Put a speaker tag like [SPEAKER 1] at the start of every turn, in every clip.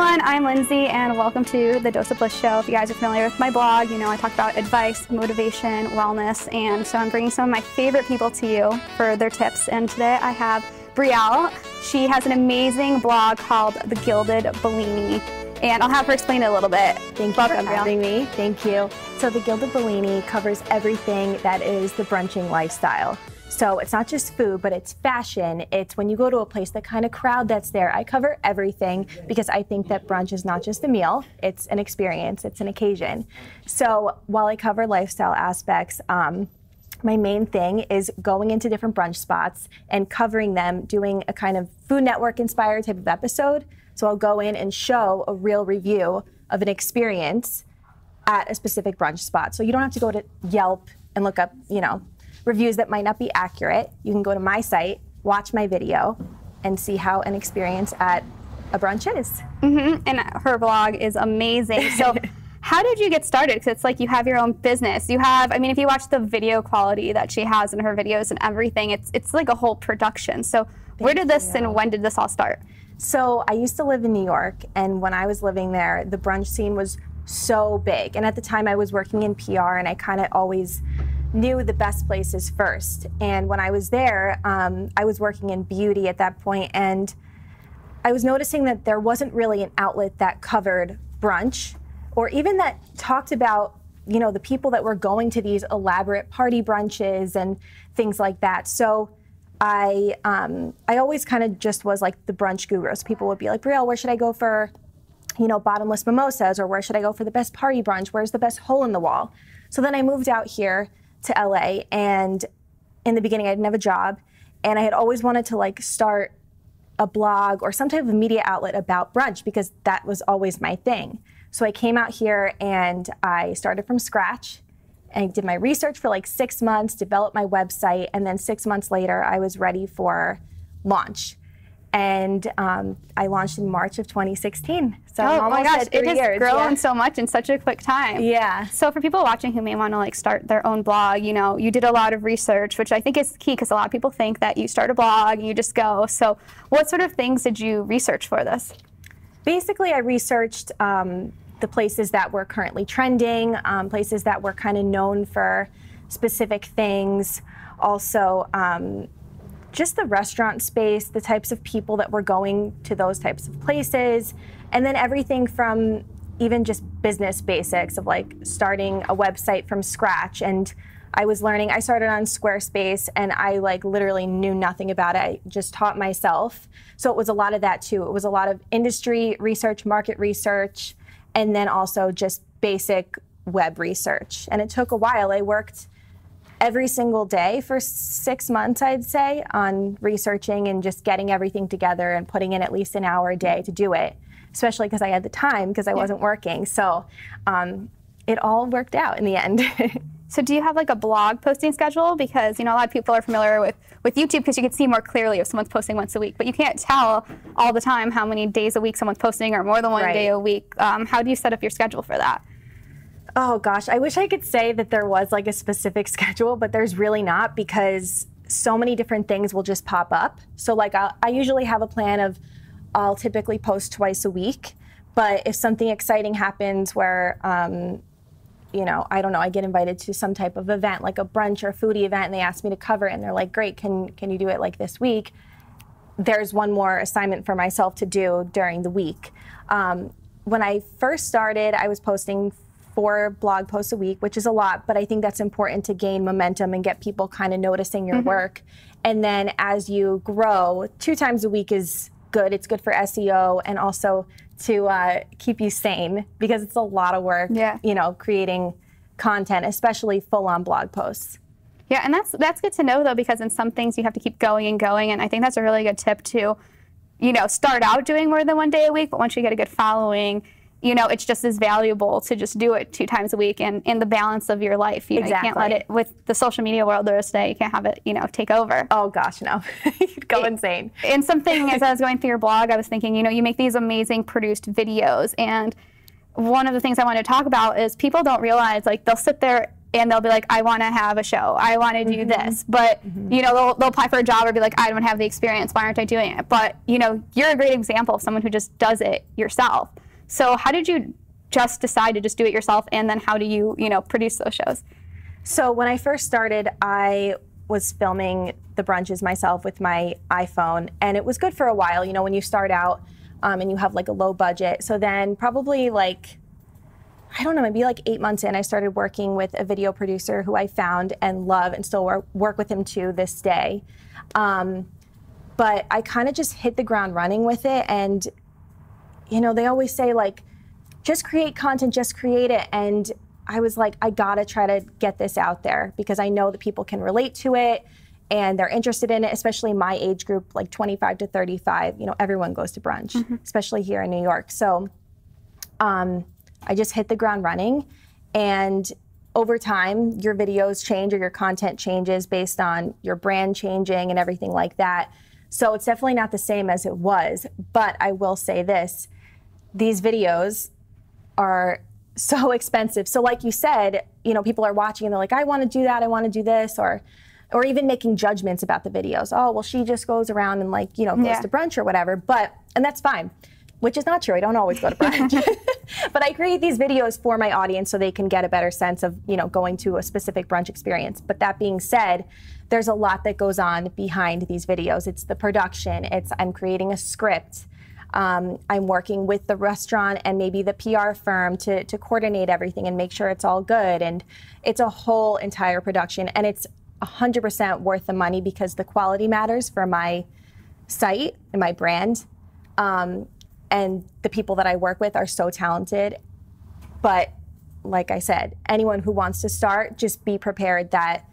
[SPEAKER 1] everyone, I'm Lindsay and welcome to the Dose of Bliss show. If you guys are familiar with my blog, you know I talk about advice, motivation, wellness, and so I'm bringing some of my favorite people to you for their tips. And today I have Brielle. She has an amazing blog called The Gilded Bellini and I'll have her explain it a little bit.
[SPEAKER 2] Thank you Welcome, for having me. Thank you. So the Gilded Bellini covers everything that is the brunching lifestyle. So it's not just food, but it's fashion. It's when you go to a place, the kind of crowd that's there. I cover everything because I think that brunch is not just a meal, it's an experience, it's an occasion. So while I cover lifestyle aspects, um, my main thing is going into different brunch spots and covering them, doing a kind of Food Network inspired type of episode. So I'll go in and show a real review of an experience at a specific brunch spot. So you don't have to go to Yelp and look up, you know, reviews that might not be accurate, you can go to my site, watch my video, and see how an experience at a brunch is.
[SPEAKER 1] Mm-hmm. And her blog is amazing. So, how did you get started? Because it's like you have your own business. You have, I mean, if you watch the video quality that she has in her videos and everything, it's it's like a whole production. So, Thank where did this you. and when did this all start?
[SPEAKER 2] So, I used to live in New York, and when I was living there, the brunch scene was so big. And at the time, I was working in PR, and I kind of always knew the best places first. And when I was there, um, I was working in beauty at that point, and I was noticing that there wasn't really an outlet that covered brunch, or even that talked about you know the people that were going to these elaborate party brunches and things like that. So. I um, I always kind of just was like the brunch guru. So people would be like, Brielle, where should I go for, you know, bottomless mimosas, or where should I go for the best party brunch? Where's the best hole in the wall? So then I moved out here to LA and in the beginning I didn't have a job and I had always wanted to like start a blog or some type of media outlet about brunch because that was always my thing. So I came out here and I started from scratch. I did my research for like six months, developed my website, and then six months later, I was ready for launch and um, I launched in March of 2016. So
[SPEAKER 1] oh my gosh, it has
[SPEAKER 2] years.
[SPEAKER 1] grown yeah. so much in such a quick time.
[SPEAKER 2] Yeah.
[SPEAKER 1] So for people watching who may want to like start their own blog, you know, you did a lot of research, which I think is key because a lot of people think that you start a blog and you just go. So what sort of things did you research for this?
[SPEAKER 2] Basically, I researched um, the places that were currently trending, um, places that were kind of known for specific things. Also, um, just the restaurant space, the types of people that were going to those types of places, and then everything from even just business basics of like starting a website from scratch and I was learning I started on Squarespace and I like literally knew nothing about it. I just taught myself. So it was a lot of that too. It was a lot of industry research, market research, and then also just basic web research. And it took a while. I worked every single day for six months, I'd say, on researching and just getting everything together and putting in at least an hour a day to do it, especially because I had the time because I yeah. wasn't working. So um, it all worked out in the end.
[SPEAKER 1] so do you have like a blog posting schedule? Because you know a lot of people are familiar with with YouTube because you can see more clearly if someone's posting once a week, but you can't tell all the time how many days a week someone's posting or more than one right. day a week. Um, how do you set up your schedule for that?
[SPEAKER 2] Oh gosh, I wish I could say that there was like a specific schedule, but there's really not because so many different things will just pop up. So like I'll, I usually have a plan of I'll typically post twice a week, but if something exciting happens where um, you know, I don't know, I get invited to some type of event, like a brunch or a foodie event, and they ask me to cover it, and they're like, "Great, can can you do it like this week?" There's one more assignment for myself to do during the week. Um, when I first started, I was posting four blog posts a week, which is a lot, but I think that's important to gain momentum and get people kind of noticing your mm-hmm. work. And then as you grow, two times a week is good. It's good for SEO and also to uh, keep you sane because it's a lot of work, yeah. you know, creating content, especially full on blog posts.
[SPEAKER 1] Yeah, and that's that's good to know though because in some things you have to keep going and going and I think that's a really good tip to you know, start out doing more than one day a week, but once you get a good following, you know, it's just as valuable to just do it two times a week and in the balance of your life. You, know,
[SPEAKER 2] exactly.
[SPEAKER 1] you can't let it, with the social media world there is today, you can't have it, you know, take over.
[SPEAKER 2] Oh gosh, no. You'd go insane.
[SPEAKER 1] And something, as I was going through your blog, I was thinking, you know, you make these amazing produced videos. And one of the things I want to talk about is people don't realize, like, they'll sit there and they'll be like, I want to have a show. I want to do
[SPEAKER 2] Mm-hmm.
[SPEAKER 1] this. But, you know, they'll, they'll apply for a job or be like, I don't have the experience. Why aren't I doing it? But, you know, you're a great example of someone who just does it yourself. So how did you just decide to just do it yourself? And then how do you, you know, produce those shows?
[SPEAKER 2] So when I first started, I was filming the brunches myself with my iPhone, and it was good for a while. You know, when you start out um, and you have like a low budget. So then probably like I don't know, maybe like eight months in, I started working with a video producer who I found and love and still work, with him to this day. Um, but I kind of just hit the ground running with it. And, you know, they always say, like, just create content, just create it. And I was like, I gotta try to get this out there because I know that people can relate to it and they're interested in it, especially my age group, like 25 to 35. You know, everyone goes to brunch, especially here in New York. So, um, I just hit the ground running. And over time, your videos change or your content changes based on your brand changing and everything like that. So it's definitely not the same as it was. But I will say this these videos are so expensive. So, like you said, you know, people are watching and they're like, I want to do that, I want to do this, or or even making judgments about the videos. Oh, well, she just goes around and like, you know, goes
[SPEAKER 1] Yeah.
[SPEAKER 2] to brunch or whatever. But and that's fine. Which is not true. I don't always go to brunch. but I create these videos for my audience so they can get a better sense of, you know, going to a specific brunch experience. But that being said, there's a lot that goes on behind these videos. It's the production, it's I'm creating a script. Um, I'm working with the restaurant and maybe the PR firm to, to coordinate everything and make sure it's all good. And it's a whole entire production. And it's 100% worth the money because the quality matters for my site and my brand. Um, and the people that I work with are so talented. But like I said, anyone who wants to start, just be prepared that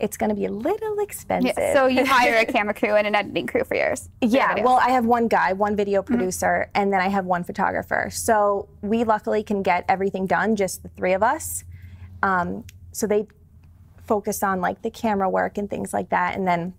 [SPEAKER 2] it's going to be a little expensive.
[SPEAKER 1] So you hire a camera crew and an editing crew for yours. for
[SPEAKER 2] Yeah,
[SPEAKER 1] videos.
[SPEAKER 2] well, I have one guy, one video
[SPEAKER 1] Mm-hmm.
[SPEAKER 2] producer, and then I have one photographer. So we luckily can get everything done, just the three of us. Um, so they focus on like the camera work and things like that, and then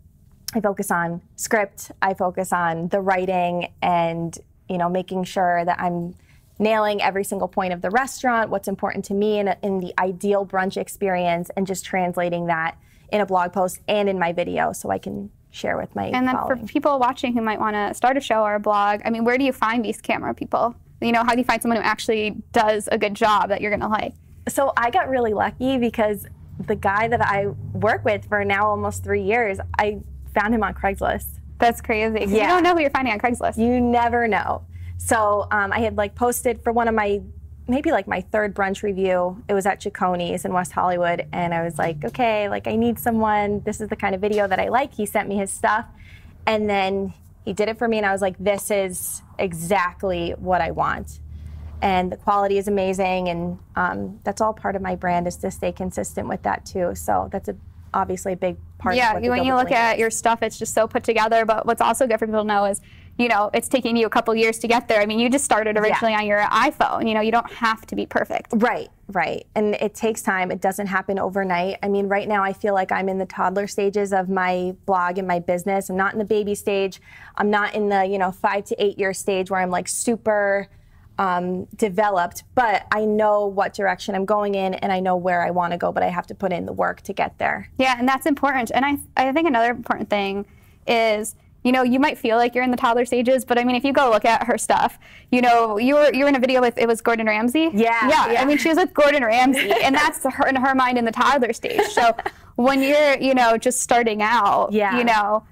[SPEAKER 2] I focus on script. I focus on the writing and you know making sure that I'm nailing every single point of the restaurant, what's important to me in, in the ideal brunch experience, and just translating that in a blog post and in my video so I can share with my
[SPEAKER 1] And then
[SPEAKER 2] following.
[SPEAKER 1] for people watching who might want to start a show or a blog, I mean, where do you find these camera people? You know, how do you find someone who actually does a good job that you're going to like?
[SPEAKER 2] So I got really lucky because the guy that I work with for now almost three years, I found him on Craigslist.
[SPEAKER 1] That's crazy. 'cause You don't know who you're finding on Craigslist.
[SPEAKER 2] You never know. So um, I had like posted for one of my maybe like my third brunch review. It was at Chiconi's in West Hollywood, and I was like, okay, like I need someone. This is the kind of video that I like. He sent me his stuff, and then he did it for me, and I was like, this is exactly what I want. And the quality is amazing, and um, that's all part of my brand is to stay consistent with that too. So that's a obviously a big part.
[SPEAKER 1] yeah,
[SPEAKER 2] of what
[SPEAKER 1] you- when you look at your stuff, it's just so put together. But what's also good for people to know is, you know, it's taking you a couple years to get there. I mean, you just started originally on your iPhone. You know, you don't have to be perfect.
[SPEAKER 2] Right, right. And it takes time. It doesn't happen overnight. I mean, right now I feel like I'm in the toddler stages of my blog and my business. I'm not in the baby stage. I'm not in the, you know, five to eight year stage where I'm like super um, developed, but I know what direction I'm going in and I know where I want to go, but I have to put in the work to get there.
[SPEAKER 1] Yeah, and that's important. And I, I think another important thing is, you know, you might feel like you're in the toddler stages, but I mean, if you go look at her stuff, you know, you were you were in a video with it was Gordon Ramsay.
[SPEAKER 2] Yeah,
[SPEAKER 1] yeah.
[SPEAKER 2] yeah.
[SPEAKER 1] I mean, she was with Gordon Ramsay, and that's her in her mind in the toddler stage. So when you're, you know, just starting out,
[SPEAKER 2] Yeah.
[SPEAKER 1] you know,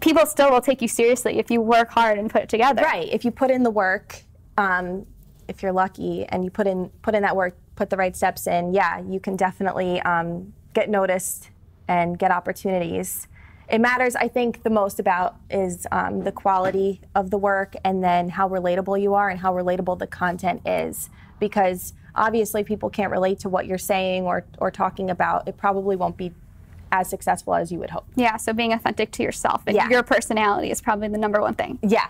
[SPEAKER 1] people still will take you seriously if you work hard and put it together.
[SPEAKER 2] Right. If you put in the work, um, if you're lucky and you put in put in that work, put the right steps in, yeah, you can definitely um, get noticed and get opportunities. It matters, I think, the most about is um, the quality of the work and then how relatable you are and how relatable the content is. Because obviously, people can't relate to what you're saying or, or talking about. It probably won't be as successful as you would hope.
[SPEAKER 1] Yeah. So being authentic to yourself and
[SPEAKER 2] Yeah.
[SPEAKER 1] your personality is probably the number one thing.
[SPEAKER 2] Yeah.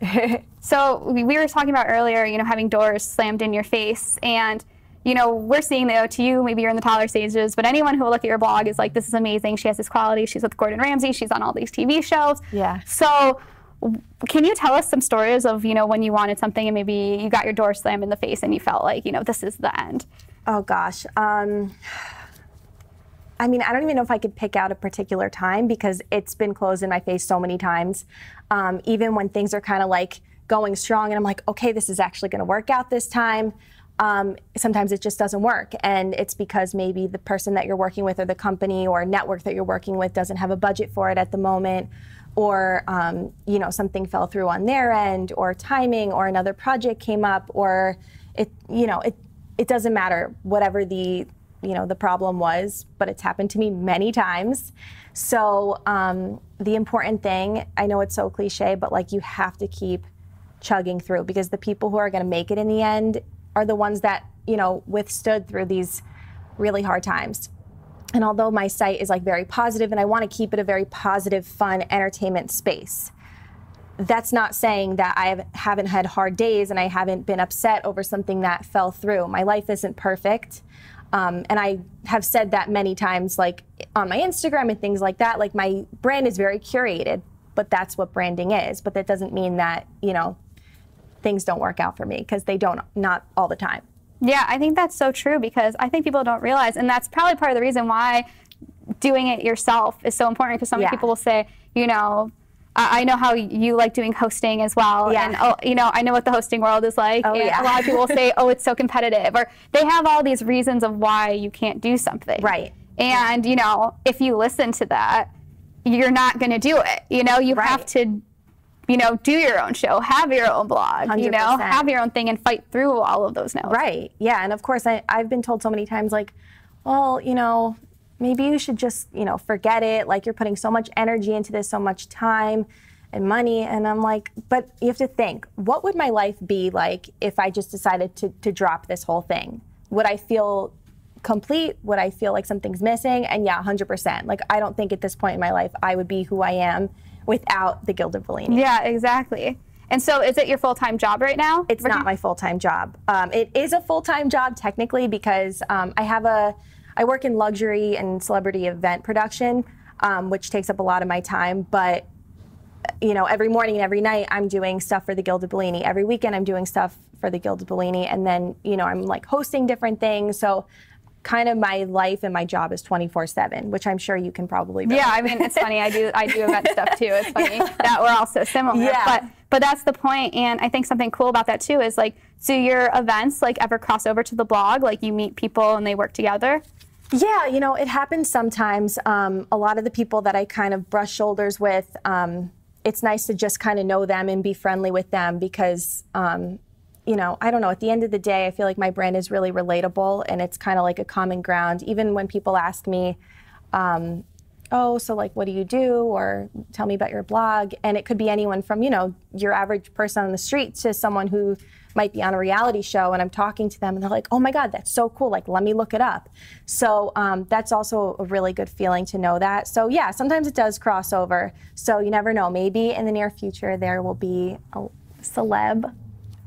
[SPEAKER 1] So we we were talking about earlier, you know, having doors slammed in your face, and you know, we're seeing the OTU. Maybe you're in the toddler stages, but anyone who will look at your blog is like, "This is amazing. She has this quality. She's with Gordon Ramsay. She's on all these TV shows."
[SPEAKER 2] Yeah.
[SPEAKER 1] So, can you tell us some stories of you know when you wanted something and maybe you got your door slammed in the face and you felt like you know this is the end?
[SPEAKER 2] Oh gosh. Um, I mean, I don't even know if I could pick out a particular time because it's been closed in my face so many times. Um, even when things are kind of like going strong and I'm like, okay, this is actually going to work out this time. Um, sometimes it just doesn't work. And it's because maybe the person that you're working with or the company or network that you're working with doesn't have a budget for it at the moment or um, you know something fell through on their end or timing or another project came up or it you know it it doesn't matter whatever the you know the problem was but it's happened to me many times so um, the important thing i know it's so cliche but like you have to keep chugging through because the people who are going to make it in the end are the ones that you know withstood through these really hard times and although my site is like very positive and I want to keep it a very positive, fun entertainment space, that's not saying that I haven't had hard days and I haven't been upset over something that fell through. My life isn't perfect. Um, and I have said that many times, like on my Instagram and things like that. Like my brand is very curated, but that's what branding is. But that doesn't mean that, you know, things don't work out for me because they don't, not all the time.
[SPEAKER 1] Yeah, I think that's so true because I think people don't realize, and that's probably part of the reason why doing it yourself is so important because some yeah. people will say, you know, I know how you like doing hosting as well.
[SPEAKER 2] Yeah.
[SPEAKER 1] And, oh, you know, I know what the hosting world is like. Oh, yeah. a lot of people will say, oh, it's so competitive. Or they have all these reasons of why you can't do something.
[SPEAKER 2] Right.
[SPEAKER 1] And, you know, if you listen to that, you're not going to do it. You know, you right. have to you know, do your own show, have your own blog, 100%. you know, have your own thing and fight through all of those no's.
[SPEAKER 2] Right. Yeah. And of course, I, I've been told so many times, like, well, you know, maybe you should just, you know, forget it. Like, you're putting so much energy into this, so much time and money. And I'm like, but you have to think, what would my life be like if I just decided to, to drop this whole thing? Would I feel complete? Would I feel like something's missing? And yeah, 100%. Like, I don't think at this point in my life I would be who I am without the Gilded Bellini.
[SPEAKER 1] Yeah, exactly. And so, is it your full time job right now?
[SPEAKER 2] It's not my full time job. Um, it is a full time job technically because um, I have a, I work in luxury and celebrity event production, um, which takes up a lot of my time. But you know, every morning and every night, I'm doing stuff for the Gilded Bellini. Every weekend, I'm doing stuff for the Gilded Bellini, and then you know, I'm like hosting different things. So kind of my life and my job is 24/7, which I'm sure you can probably.
[SPEAKER 1] Relate. Yeah, I mean it's funny. I do I do event stuff too. It's funny yeah. that we're all so similar.
[SPEAKER 2] Yeah.
[SPEAKER 1] But but that's the point, and I think something cool about that too is like, do your events like ever cross over to the blog? Like you meet people and they work together.
[SPEAKER 2] Yeah, you know, it happens sometimes. Um, a lot of the people that I kind of brush shoulders with, um, it's nice to just kind of know them and be friendly with them because um, you know, I don't know, at the end of the day, I feel like my brand is really relatable and it's kind of like a common ground. Even when people ask me, um, oh, so like, what do you do? Or tell me about your blog. And it could be anyone from, you know, your average person on the street to someone who might be on a reality show and I'm talking to them and they're like, oh my God, that's so cool. Like, let me look it up. So um, that's also a really good feeling to know that. So yeah, sometimes it does cross over. So you never know. Maybe in the near future there will be a celeb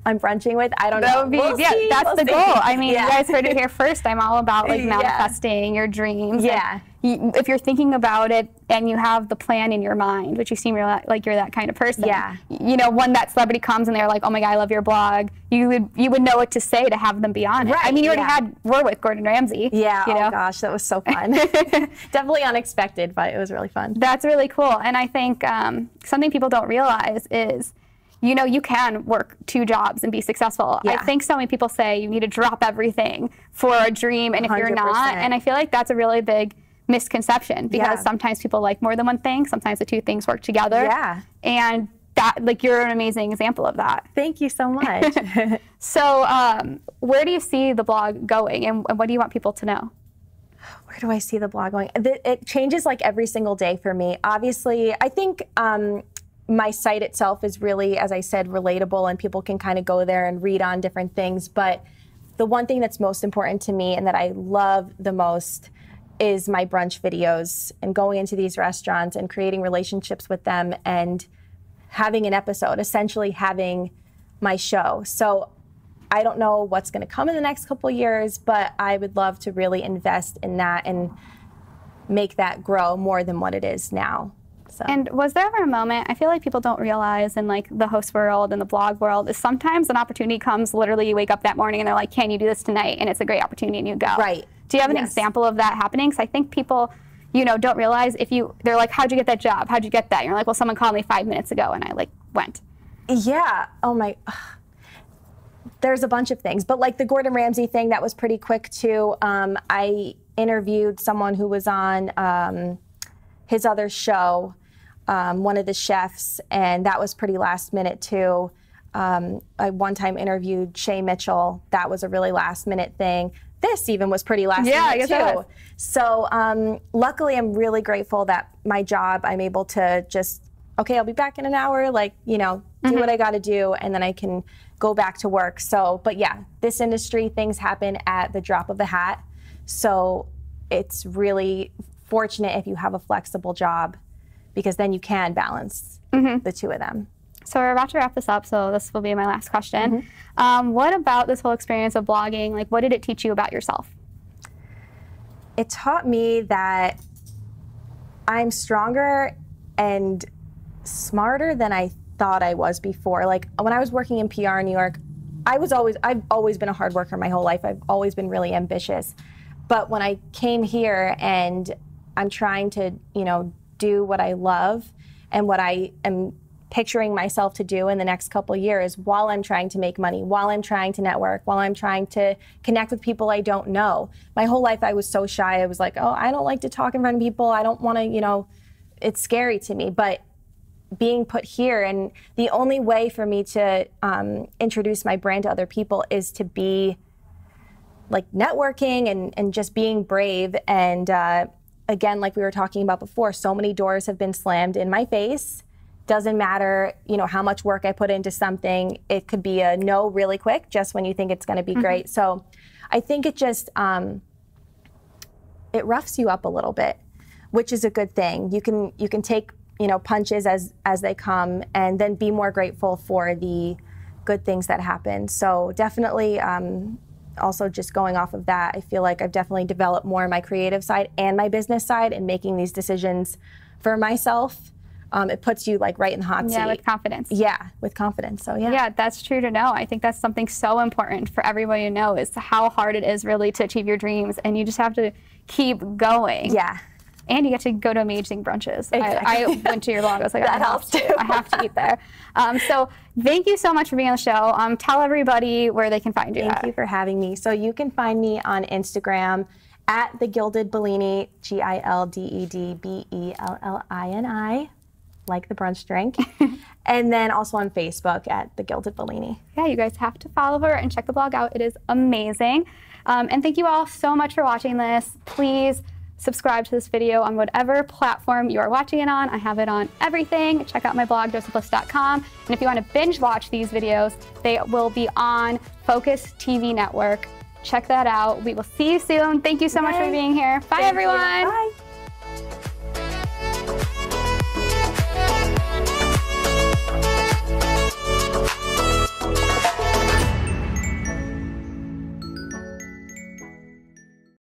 [SPEAKER 2] I'm brunching with. I don't know.
[SPEAKER 1] Be, we'll yeah, see, that's we'll the see. goal. I mean, yeah. you guys heard it here first. I'm all about like manifesting yeah. your dreams.
[SPEAKER 2] Yeah.
[SPEAKER 1] You, if you're thinking about it and you have the plan in your mind, which you seem like you're that kind of person.
[SPEAKER 2] Yeah.
[SPEAKER 1] You know, when that celebrity comes and they're like, "Oh my god, I love your blog," you would you would know what to say to have them be on it.
[SPEAKER 2] Right.
[SPEAKER 1] I mean, you already
[SPEAKER 2] yeah.
[SPEAKER 1] had were with Gordon Ramsay.
[SPEAKER 2] Yeah.
[SPEAKER 1] You
[SPEAKER 2] oh know? gosh, that was so fun. Definitely unexpected, but it was really fun.
[SPEAKER 1] That's really cool, and I think um, something people don't realize is you know you can work two jobs and be successful.
[SPEAKER 2] Yeah.
[SPEAKER 1] I think so many people say you need to drop everything for a dream, and if you are not, and I feel like that's a really big misconception because yeah. sometimes people like more than one thing. Sometimes the two things work together.
[SPEAKER 2] Yeah.
[SPEAKER 1] And that, like, you're an amazing example of that.
[SPEAKER 2] Thank you so much.
[SPEAKER 1] so, um, where do you see the blog going, and, and what do you want people to know?
[SPEAKER 2] where do I see the blog going? It changes like every single day for me. Obviously, I think um, my site itself is really, as I said, relatable and people can kind of go there and read on different things. But the one thing that's most important to me and that I love the most is my brunch videos and going into these restaurants and creating relationships with them and having an episode, essentially having my show. So I don't know what's going to come in the next couple years, but I would love to really invest in that and make that grow more than what it is now.
[SPEAKER 1] So. And was there ever a moment, I feel like people don't realize in like the host world and the blog world, is sometimes an opportunity comes literally you wake up that morning and they're like, can you do this tonight? And it's a great opportunity and you go.
[SPEAKER 2] Right.
[SPEAKER 1] Do you have an
[SPEAKER 2] Yes.
[SPEAKER 1] example of that happening? Because I think people, you know, don't realize if you they're like, how'd you get that job? How'd you get that? And you're like, well, someone called me five minutes ago, and I like went.
[SPEAKER 2] Yeah. Oh my. There's a bunch of things, but like the Gordon Ramsay thing, that was pretty quick too. Um, I interviewed someone who was on um, his other show, um, one of the chefs, and that was pretty last minute too. Um, I one time interviewed Shay Mitchell. That was a really last minute thing. This even was pretty last
[SPEAKER 1] Yeah,
[SPEAKER 2] minute too. So um, luckily, I'm really grateful that my job, I'm able to just, okay, I'll be back in an hour, like, you know, do
[SPEAKER 1] Mm-hmm.
[SPEAKER 2] what I got to do, and then I can go back to work. So, but yeah, this industry, things happen at the drop of a hat. So it's really fortunate if you have a flexible job because then you can balance
[SPEAKER 1] Mm-hmm.
[SPEAKER 2] the two of them.
[SPEAKER 1] So we're about to wrap this up, so this will be my last question.
[SPEAKER 2] Mm-hmm.
[SPEAKER 1] Um, what about this whole experience of blogging? Like, what did it teach you about yourself?
[SPEAKER 2] it taught me that I'm stronger and smarter than I thought I was before. Like when I was working in PR in New York, I was always I've always been a hard worker my whole life. I've always been really ambitious. But when I came here and I'm trying to, you know, do what I love and what I am picturing myself to do in the next couple years while I'm trying to make money, while I'm trying to network, while I'm trying to connect with people I don't know. My whole life I was so shy. I was like, "Oh, I don't like to talk in front of people. I don't want to, you know, it's scary to me." But being put here and the only way for me to um, introduce my brand to other people is to be like networking and, and just being brave and uh, again like we were talking about before so many doors have been slammed in my face. Doesn't matter you know how much work i put into something it could be a no really quick just when you think it's going to be great. So i think it just um, it roughs you up a little bit which is a good thing. You can you can take you know punches as as they come and then be more grateful for the good things that happen so definitely um, also just going off of that i feel like i've definitely developed more my creative side and my business side and making these decisions for myself um, it puts you like right in the hot
[SPEAKER 1] Yeah,
[SPEAKER 2] seat
[SPEAKER 1] with confidence.
[SPEAKER 2] yeah with confidence so yeah
[SPEAKER 1] Yeah, that's true to know. I think that's something so important for everybody to know is how hard it is really to achieve your dreams, and you just have to keep going.
[SPEAKER 2] yeah
[SPEAKER 1] And you get to go to amazing brunches. I, I went to your blog. I was like,
[SPEAKER 2] That
[SPEAKER 1] I have
[SPEAKER 2] helps
[SPEAKER 1] to.
[SPEAKER 2] too.
[SPEAKER 1] I have to eat there. Um, so thank you so much for being on the show. Um, tell everybody where they can find you.
[SPEAKER 2] Thank
[SPEAKER 1] at.
[SPEAKER 2] you for having me. So you can find me on Instagram at the Gilded Bellini, G I L D E D B E L L I N I, like the brunch drink. and then also on Facebook at the Gilded Bellini.
[SPEAKER 1] yeah, you guys have to follow her and check the blog out. It is amazing. Um, and thank you all so much for watching this. Please subscribe to this video on whatever platform you are watching it on. I have it on everything. Check out my blog, doseofbliss.com. And if you want to binge watch these videos, they will be on Focus TV Network. Check that out. We will see you soon. Thank you so much for being here. Bye,
[SPEAKER 2] Thank you.
[SPEAKER 1] everyone.
[SPEAKER 2] Bye.